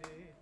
Yeah,